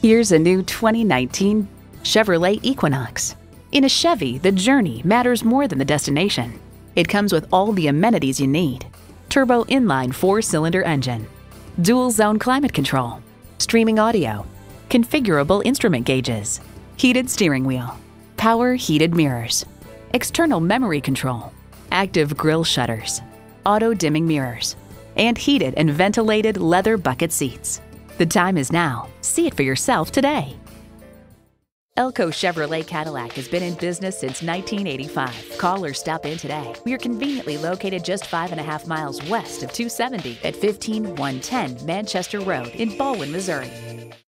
Here's a new 2019 Chevrolet Equinox. In a Chevy, the journey matters more than the destination. It comes with all the amenities you need. Turbo inline four-cylinder engine, dual zone climate control, streaming audio, configurable instrument gauges, heated steering wheel, power heated mirrors, external memory control, active grille shutters, auto dimming mirrors, and heated and ventilated leather bucket seats. The time is now. See it for yourself today. ELCO Chevrolet Cadillac has been in business since 1985. Call or stop in today. We are conveniently located just five and a half miles west of 270 at 15110 Manchester Road in Ballwin, Missouri.